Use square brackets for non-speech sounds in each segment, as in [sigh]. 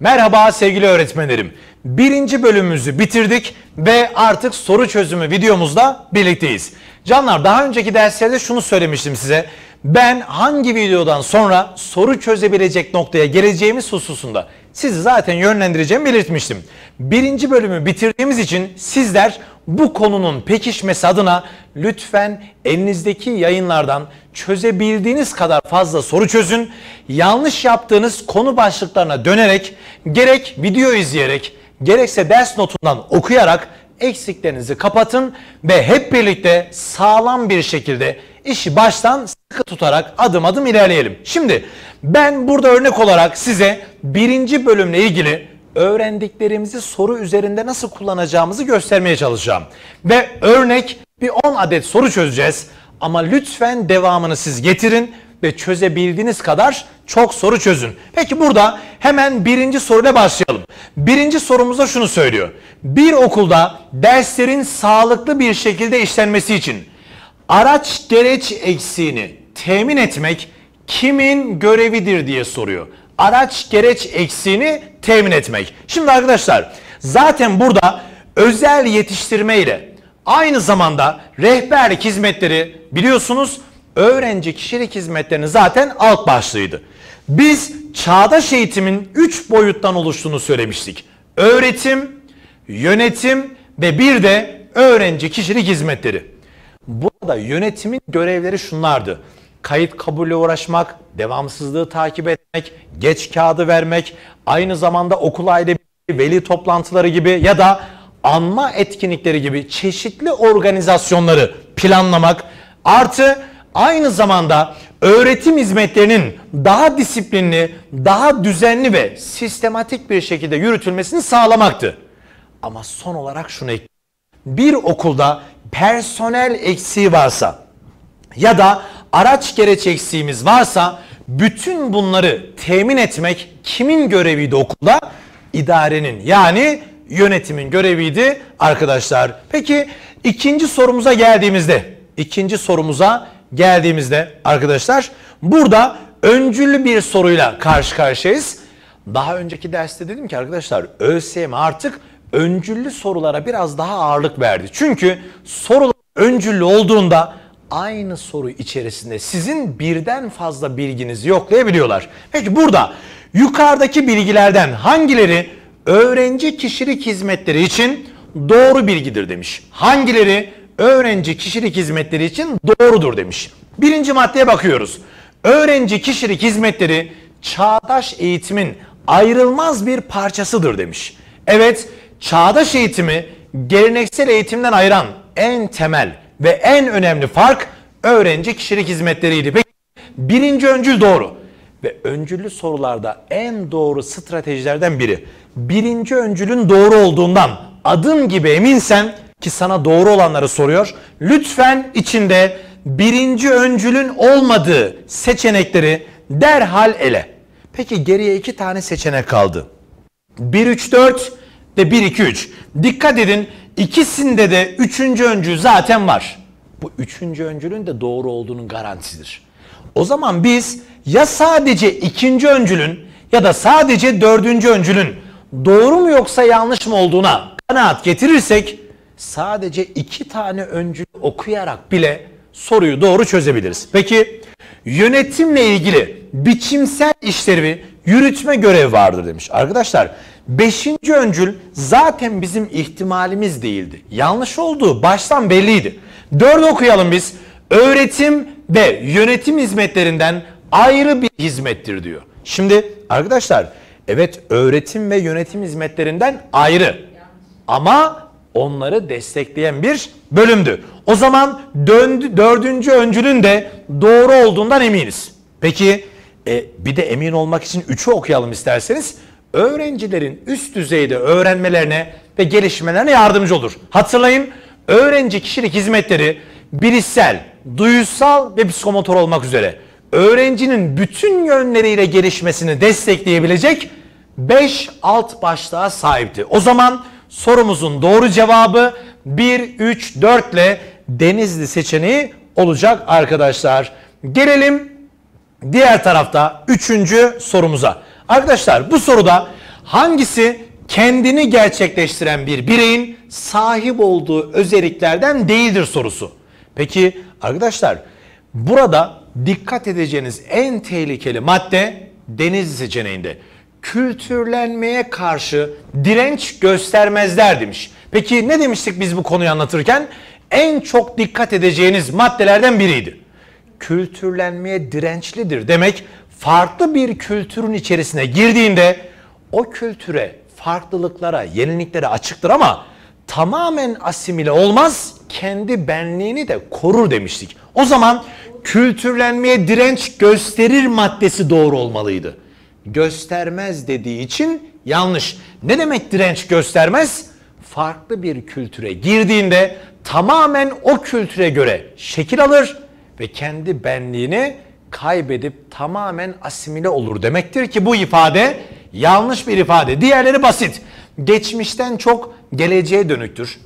Merhaba sevgili öğretmenlerim. Birinci bölümümüzü bitirdik ve artık soru çözümü videomuzda birlikteyiz. Canlar daha önceki derslerde şunu söylemiştim size. Ben hangi videodan sonra soru çözebilecek noktaya geleceğimiz hususunda sizi zaten yönlendireceğimi belirtmiştim. Birinci bölümü bitirdiğimiz için sizler bu konunun pekişmesi adına lütfen elinizdeki yayınlardan çözebildiğiniz kadar fazla soru çözün. Yanlış yaptığınız konu başlıklarına dönerek gerek video izleyerek gerekse ders notundan okuyarak eksiklerinizi kapatın ve hep birlikte sağlam bir şekilde işi baştan sıkı tutarak adım adım ilerleyelim. Şimdi ben burada örnek olarak size birinci bölümle ilgili öğrendiklerimizi soru üzerinde nasıl kullanacağımızı göstermeye çalışacağım. Ve örnek bir 10 adet soru çözeceğiz. Ama lütfen devamını siz getirin ve çözebildiğiniz kadar çok soru çözün. Peki burada hemen birinci soruyla başlayalım. Birinci sorumuzda şunu söylüyor. Bir okulda derslerin sağlıklı bir şekilde işlenmesi için araç gereç eksiğini temin etmek kimin görevidir diye soruyor. Araç gereç eksiğini temin etmek. Şimdi arkadaşlar zaten burada özel yetiştirme ile aynı zamanda rehberlik hizmetleri biliyorsunuz öğrenci kişilik hizmetlerinin zaten alt başlığıydı. Biz çağdaş eğitimin 3 boyuttan oluştuğunu söylemiştik. Öğretim, yönetim ve bir de öğrenci kişilik hizmetleri. Burada yönetimin görevleri şunlardı. Kayıt kabulle uğraşmak, devamsızlığı takip etmek, geç kağıdı vermek, aynı zamanda okul aile veli toplantıları gibi ya da anma etkinlikleri gibi çeşitli organizasyonları planlamak artı aynı zamanda öğretim hizmetlerinin daha disiplinli, daha düzenli ve sistematik bir şekilde yürütülmesini sağlamaktı. Ama son olarak şunu ekledim. Bir okulda personel eksiği varsa ya da araç gereç eksiğimiz varsa bütün bunları temin etmek kimin göreviydi okulda? İdarenin yani yönetimin göreviydi arkadaşlar. Peki ikinci sorumuza geldiğimizde, ikinci sorumuza geldiğimizde arkadaşlar burada öncüllü bir soruyla karşı karşıyayız. Daha önceki derste dedim ki arkadaşlar ÖSYM artık öncüllü sorulara biraz daha ağırlık verdi. Çünkü sorular öncüllü olduğunda aynı soru içerisinde sizin birden fazla bilginizi yoklayabiliyorlar. Peki burada yukarıdaki bilgilerden hangileri öğrenci kişilik hizmetleri için doğru bilgidir demiş. Hangileri öğrenci kişilik hizmetleri için doğrudur demiş. Birinci maddeye bakıyoruz. Öğrenci kişilik hizmetleri çağdaş eğitimin ayrılmaz bir parçasıdır demiş. Evet, çağdaş eğitimi geleneksel eğitimden ayıran en temel ve en önemli fark öğrenci kişilik hizmetleriydi. Peki birinci öncül doğru ve öncüllü sorularda en doğru stratejilerden biri. Birinci öncülün doğru olduğundan adım gibi eminsen ki sana doğru olanları soruyor. Lütfen içinde birinci öncülün olmadığı seçenekleri derhal ele. Peki geriye iki tane seçenek kaldı. 1, 3, 4 ve 1, 2, 3. Dikkat edin ikisinde de üçüncü öncül zaten var. Bu üçüncü öncülün de doğru olduğunun garantisidir. O zaman biz ya sadece ikinci öncülün ya da sadece dördüncü öncülün doğru mu yoksa yanlış mı olduğuna kanaat getirirsek sadece iki tane öncül okuyarak bile soruyu doğru çözebiliriz. Peki yönetimle ilgili biçimsel işlevi yürütme görevi vardır demiş. Arkadaşlar beşinci öncül zaten bizim ihtimalimiz değildi. Yanlış olduğu baştan belliydi. Dört okuyalım biz. Öğretim ve yönetim hizmetlerinden ayrı bir hizmettir diyor. Şimdi arkadaşlar evet öğretim ve yönetim hizmetlerinden ayrı. Ama onları destekleyen bir bölümdü. O zaman döndü, dördüncü öncülün de doğru olduğundan eminiz. Peki e, bir de emin olmak için üçü okuyalım isterseniz. Öğrencilerin üst düzeyde öğrenmelerine ve gelişmelerine yardımcı olur. Hatırlayın öğrenci kişilik hizmetleri bilişsel, duyusal ve psikomotor olmak üzere öğrencinin bütün yönleriyle gelişmesini destekleyebilecek 5 alt başlığa sahipti. O zaman sorumuzun doğru cevabı 1, 3, 4 ile Denizli seçeneği olacak arkadaşlar. Gelelim diğer tarafta 3. sorumuza. Arkadaşlar bu soruda Hangisi kendini gerçekleştiren bir bireyin sahip olduğu özelliklerden değildir sorusu. Peki arkadaşlar burada dikkat edeceğiniz en tehlikeli madde Denizli seçeneğinde. Kültürlenmeye karşı direnç göstermezler demiş. Peki ne demiştik biz bu konuyu anlatırken? En çok dikkat edeceğiniz maddelerden biriydi. Kültürlenmeye dirençlidir demek farklı bir kültürün içerisine girdiğinde o kültüre, farklılıklara, yeniliklere açıktır ama tamamen asimile olmaz, kendi benliğini de korur demiştik. O zaman kültürlenmeye direnç gösterir maddesi doğru olmalıydı. Göstermez dediği için yanlış. Ne demek direnç göstermez? Farklı bir kültüre girdiğinde tamamen o kültüre göre şekil alır ve kendi benliğini kaybedip tamamen asimile olur demektir ki bu ifade yanlış bir ifade. Diğerleri basit. Geçmişten çok geleceğe dönüktür.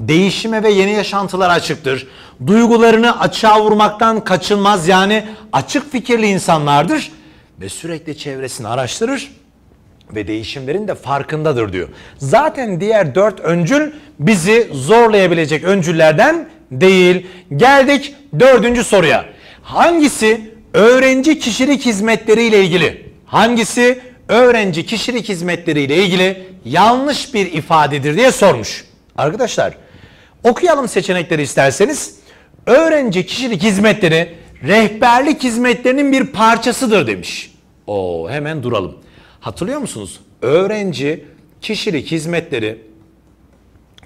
Değişime ve yeni yaşantılara açıktır. Duygularını açığa vurmaktan kaçınmaz yani açık fikirli insanlardır ve sürekli çevresini araştırır ve değişimlerin de farkındadır diyor. Zaten diğer dört öncül bizi zorlayabilecek öncüllerden değil. Geldik dördüncü soruya. Hangisi öğrenci kişilik hizmetleri ile ilgili? Hangisi öğrenci kişilik hizmetleri ile ilgili yanlış bir ifadedir diye sormuş. Arkadaşlar okuyalım seçenekleri isterseniz. Öğrenci kişilik hizmetleri rehberlik hizmetlerinin bir parçasıdır demiş. O hemen duralım. Hatırlıyor musunuz? Öğrenci kişilik hizmetleri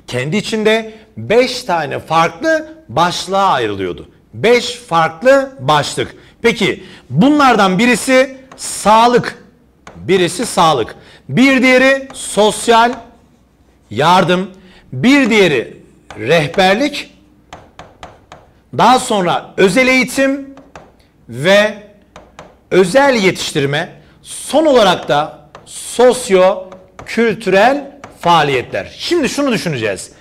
kendi içinde 5 tane farklı başlığa ayrılıyordu. 5 farklı başlık. Peki bunlardan birisi sağlık. Birisi sağlık. Bir diğeri sosyal yardım. Bir diğeri rehberlik. Daha sonra özel eğitim ve özel yetiştirme. Son olarak da sosyo kültürel faaliyetler. Şimdi şunu düşüneceğiz.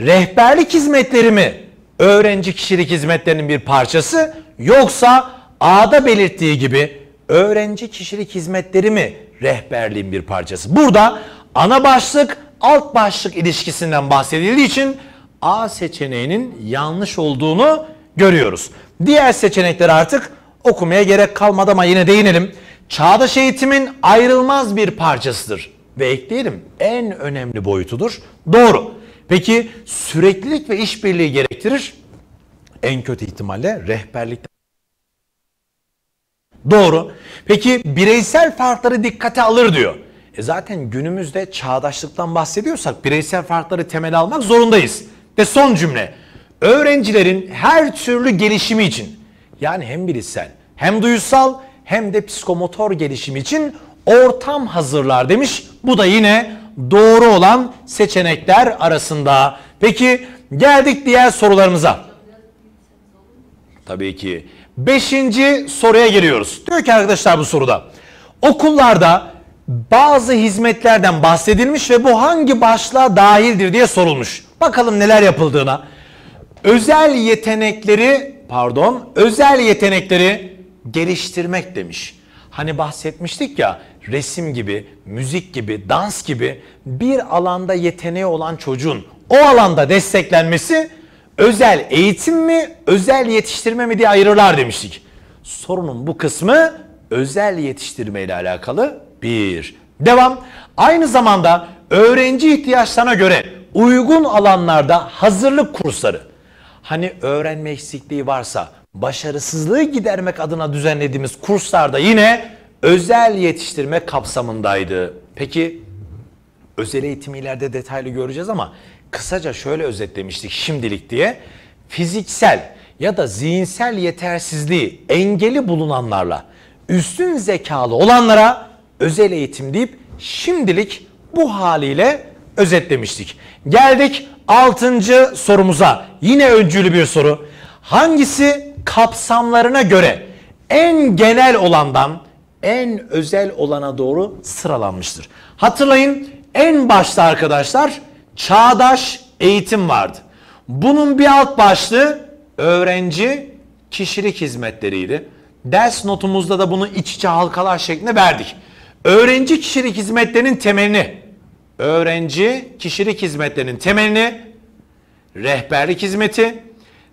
Rehberlik hizmetleri mi öğrenci kişilik hizmetlerinin bir parçası yoksa A'da belirttiği gibi öğrenci kişilik hizmetleri mi rehberliğin bir parçası? Burada ana başlık alt başlık ilişkisinden bahsedildiği için A seçeneğinin yanlış olduğunu görüyoruz. Diğer seçenekler artık okumaya gerek kalmadı ama yine değinelim. Çağdaş eğitimin ayrılmaz bir parçasıdır ve ekleyelim en önemli boyutudur. Doğru. Peki süreklilik ve işbirliği gerektirir. En kötü ihtimalle rehberlikten Doğru. Peki bireysel farkları dikkate alır diyor. E zaten günümüzde çağdaşlıktan bahsediyorsak bireysel farkları temel almak zorundayız. Ve son cümle. Öğrencilerin her türlü gelişimi için yani hem bilişsel hem duysal hem de psikomotor gelişimi için ortam hazırlar demiş. Bu da yine doğru olan seçenekler arasında. Peki geldik diğer sorularımıza. Tabii ki. Beşinci soruya giriyoruz. Diyor ki arkadaşlar bu soruda. Okullarda bazı hizmetlerden bahsedilmiş ve bu hangi başlığa dahildir diye sorulmuş. Bakalım neler yapıldığına. Özel yetenekleri pardon özel yetenekleri geliştirmek demiş. Hani bahsetmiştik ya resim gibi, müzik gibi, dans gibi bir alanda yeteneği olan çocuğun o alanda desteklenmesi özel eğitim mi, özel yetiştirme mi diye ayırırlar demiştik. Sorunun bu kısmı özel yetiştirme ile alakalı bir. Devam. Aynı zamanda öğrenci ihtiyaçlarına göre uygun alanlarda hazırlık kursları. Hani öğrenme eksikliği varsa başarısızlığı gidermek adına düzenlediğimiz kurslarda yine özel yetiştirme kapsamındaydı. Peki özel eğitimi ileride detaylı göreceğiz ama kısaca şöyle özetlemiştik şimdilik diye. Fiziksel ya da zihinsel yetersizliği engeli bulunanlarla üstün zekalı olanlara özel eğitim deyip şimdilik bu haliyle özetlemiştik. Geldik 6. sorumuza. Yine öncülü bir soru. Hangisi kapsamlarına göre en genel olandan en özel olana doğru sıralanmıştır? Hatırlayın en başta arkadaşlar çağdaş eğitim vardı. Bunun bir alt başlığı öğrenci kişilik hizmetleriydi. Ders notumuzda da bunu iç içe halkalar şeklinde verdik. öğrenci kişilik hizmetlerinin temelini, öğrenci kişilik hizmetlerinin temelini, rehberlik hizmeti,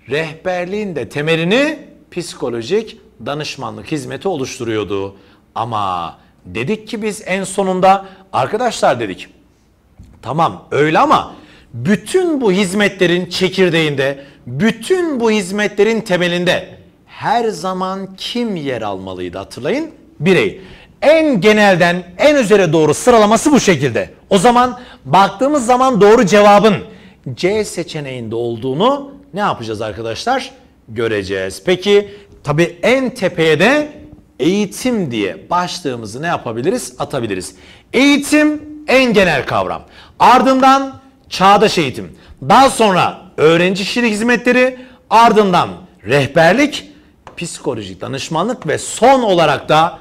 rehberliğin de temelini psikolojik danışmanlık hizmeti oluşturuyordu. Ama dedik ki biz en sonunda arkadaşlar dedik. Tamam öyle ama bütün bu hizmetlerin çekirdeğinde, bütün bu hizmetlerin temelinde her zaman kim yer almalıydı hatırlayın? Birey. En genelden en özele doğru sıralaması bu şekilde. O zaman baktığımız zaman doğru cevabın C seçeneğinde olduğunu ne yapacağız arkadaşlar? Göreceğiz. Peki tabi en tepeye de eğitim diye başlığımızı ne yapabiliriz? Atabiliriz. Eğitim en genel kavram. Ardından çağdaş eğitim. Daha sonra öğrenci kişilik hizmetleri, ardından rehberlik, psikolojik danışmanlık ve son olarak da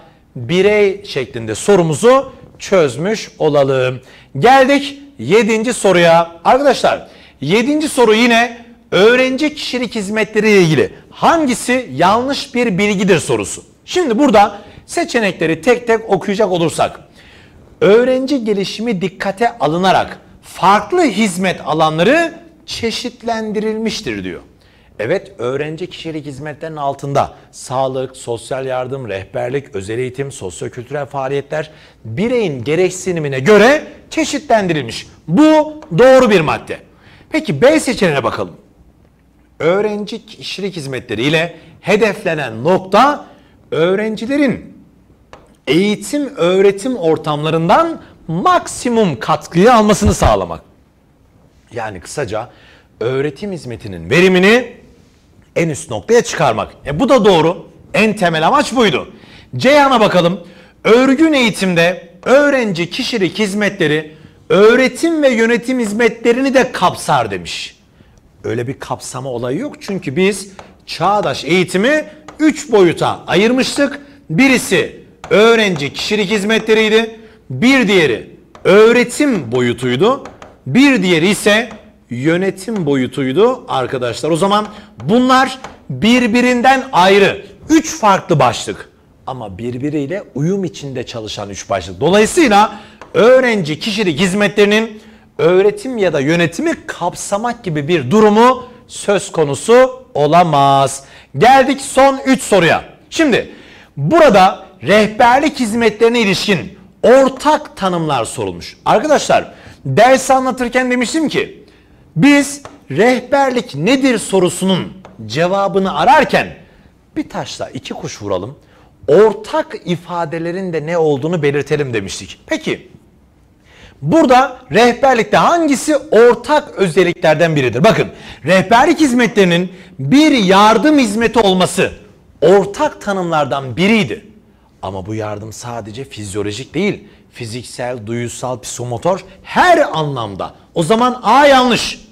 birey şeklinde sorumuzu çözmüş olalım. Geldik 7. soruya. Arkadaşlar 7. soru yine öğrenci kişilik hizmetleri ile ilgili hangisi yanlış bir bilgidir sorusu. Şimdi burada seçenekleri tek tek okuyacak olursak öğrenci gelişimi dikkate alınarak farklı hizmet alanları çeşitlendirilmiştir diyor. Evet öğrenci kişilik hizmetlerinin altında sağlık, sosyal yardım, rehberlik, özel eğitim, sosyokültürel faaliyetler bireyin gereksinimine göre çeşitlendirilmiş. Bu doğru bir madde. Peki B seçeneğine bakalım. Öğrenci kişilik hizmetleri ile hedeflenen nokta öğrencilerin eğitim öğretim ortamlarından maksimum katkıyı almasını sağlamak. Yani kısaca öğretim hizmetinin verimini en üst noktaya çıkarmak. E bu da doğru. En temel amaç buydu. Ceyhan'a bakalım. Örgün eğitimde öğrenci kişilik hizmetleri öğretim ve yönetim hizmetlerini de kapsar demiş. Öyle bir kapsama olayı yok çünkü biz çağdaş eğitimi 3 boyuta ayırmıştık. Birisi öğrenci kişilik hizmetleriydi. Bir diğeri öğretim boyutuydu. Bir diğeri ise yönetim boyutuydu arkadaşlar. O zaman bunlar birbirinden ayrı. Üç farklı başlık ama birbiriyle uyum içinde çalışan üç başlık. Dolayısıyla öğrenci kişilik hizmetlerinin öğretim ya da yönetimi kapsamak gibi bir durumu söz konusu olamaz. Geldik son 3 soruya. Şimdi burada rehberlik hizmetlerine ilişkin ortak tanımlar sorulmuş. Arkadaşlar ders anlatırken demiştim ki biz rehberlik nedir sorusunun cevabını ararken bir taşla iki kuş vuralım. Ortak ifadelerin de ne olduğunu belirtelim demiştik. Peki burada rehberlikte hangisi ortak özelliklerden biridir? Bakın rehberlik hizmetlerinin bir yardım hizmeti olması ortak tanımlardan biriydi. Ama bu yardım sadece fizyolojik değil. Fiziksel, duyusal, psikomotor her anlamda. O zaman A yanlış.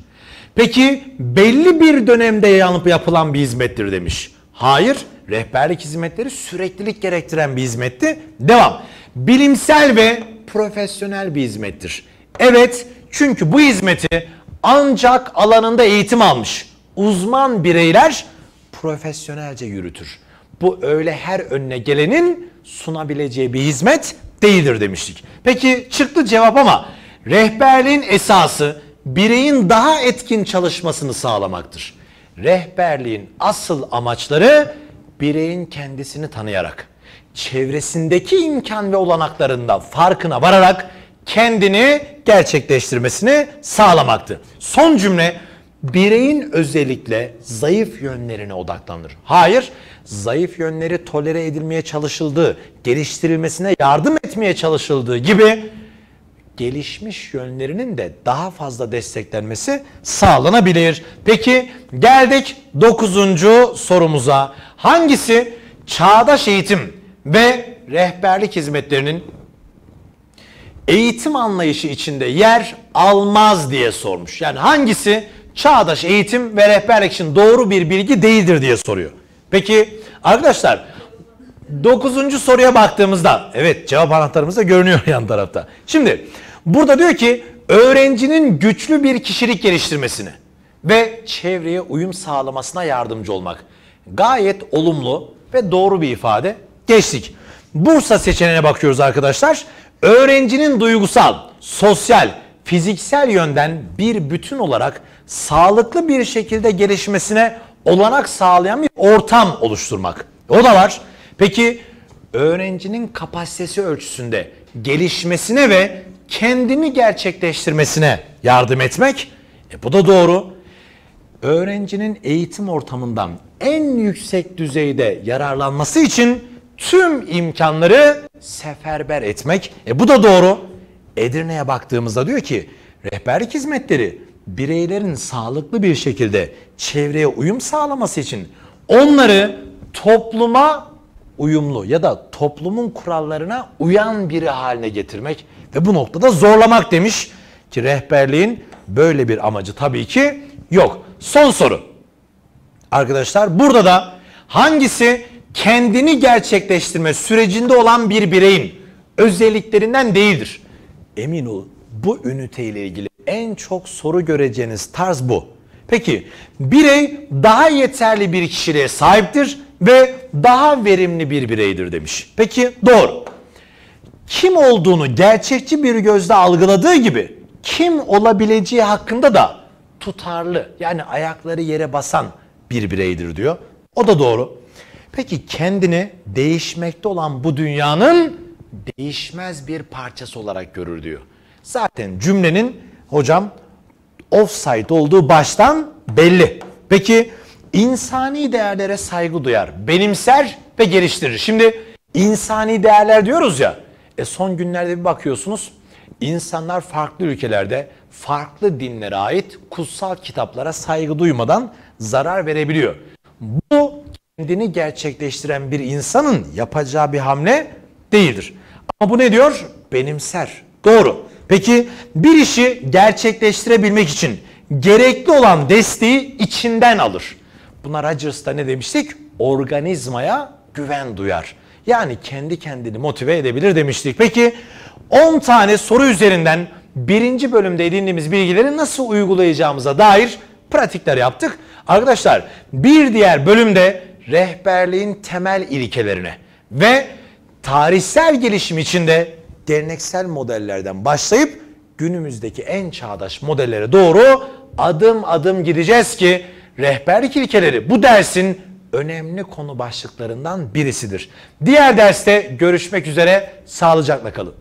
Peki belli bir dönemde yanıp yapılan bir hizmettir demiş. Hayır, rehberlik hizmetleri süreklilik gerektiren bir hizmetti. Devam. Bilimsel ve profesyonel bir hizmettir. Evet, çünkü bu hizmeti ancak alanında eğitim almış uzman bireyler profesyonelce yürütür. Bu öyle her önüne gelenin sunabileceği bir hizmet değildir demiştik. Peki çıktı cevap ama rehberliğin esası bireyin daha etkin çalışmasını sağlamaktır. Rehberliğin asıl amaçları bireyin kendisini tanıyarak, çevresindeki imkan ve olanaklarında farkına vararak kendini gerçekleştirmesini sağlamaktı. Son cümle bireyin özellikle zayıf yönlerine odaklanır. Hayır, zayıf yönleri tolere edilmeye çalışıldığı, geliştirilmesine yardım etmeye çalışıldığı gibi gelişmiş yönlerinin de daha fazla desteklenmesi sağlanabilir. Peki geldik 9. sorumuza. Hangisi çağdaş eğitim ve rehberlik hizmetlerinin eğitim anlayışı içinde yer almaz diye sormuş. Yani hangisi çağdaş eğitim ve rehberlik için doğru bir bilgi değildir diye soruyor. Peki arkadaşlar 9. soruya baktığımızda evet cevap anahtarımız da görünüyor [laughs] yan tarafta. Şimdi burada diyor ki öğrencinin güçlü bir kişilik geliştirmesini ve çevreye uyum sağlamasına yardımcı olmak. Gayet olumlu ve doğru bir ifade. Geçtik. Bursa seçeneğine bakıyoruz arkadaşlar. Öğrencinin duygusal, sosyal, fiziksel yönden bir bütün olarak sağlıklı bir şekilde gelişmesine olanak sağlayan bir ortam oluşturmak. O da var. Peki öğrencinin kapasitesi ölçüsünde gelişmesine ve kendini gerçekleştirmesine yardım etmek. E bu da doğru. Öğrencinin eğitim ortamından en yüksek düzeyde yararlanması için tüm imkanları seferber etmek. E bu da doğru. Edirne'ye baktığımızda diyor ki rehberlik hizmetleri bireylerin sağlıklı bir şekilde çevreye uyum sağlaması için onları topluma uyumlu ya da toplumun kurallarına uyan biri haline getirmek ve bu noktada zorlamak demiş ki rehberliğin böyle bir amacı tabii ki yok. Son soru. Arkadaşlar burada da hangisi kendini gerçekleştirme sürecinde olan bir bireyin özelliklerinden değildir? Emin olun bu üniteyle ilgili en çok soru göreceğiniz tarz bu. Peki birey daha yeterli bir kişiliğe sahiptir ve daha verimli bir bireydir demiş. Peki doğru. Kim olduğunu gerçekçi bir gözle algıladığı gibi kim olabileceği hakkında da tutarlı yani ayakları yere basan bir bireydir diyor. O da doğru. Peki kendini değişmekte olan bu dünyanın değişmez bir parçası olarak görür diyor. Zaten cümlenin hocam offside olduğu baştan belli. Peki insani değerlere saygı duyar, benimser ve geliştirir. Şimdi insani değerler diyoruz ya. E son günlerde bir bakıyorsunuz insanlar farklı ülkelerde farklı dinlere ait kutsal kitaplara saygı duymadan zarar verebiliyor. Bu kendini gerçekleştiren bir insanın yapacağı bir hamle değildir. Ama bu ne diyor? Benimser. Doğru. Peki bir işi gerçekleştirebilmek için gerekli olan desteği içinden alır. Buna Rogers'ta ne demiştik? Organizmaya güven duyar. Yani kendi kendini motive edebilir demiştik. Peki 10 tane soru üzerinden birinci bölümde edindiğimiz bilgileri nasıl uygulayacağımıza dair pratikler yaptık. Arkadaşlar bir diğer bölümde rehberliğin temel ilkelerine ve tarihsel gelişim içinde geleneksel modellerden başlayıp günümüzdeki en çağdaş modellere doğru adım adım gideceğiz ki rehberlik ilkeleri bu dersin önemli konu başlıklarından birisidir. Diğer derste görüşmek üzere sağlıcakla kalın.